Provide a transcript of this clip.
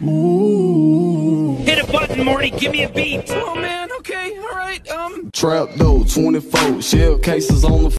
Hit a button, Morty. Give me a beat. Oh man, okay, alright, um. Trap though, 24 shell cases on the